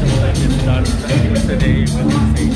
get all that done today with the same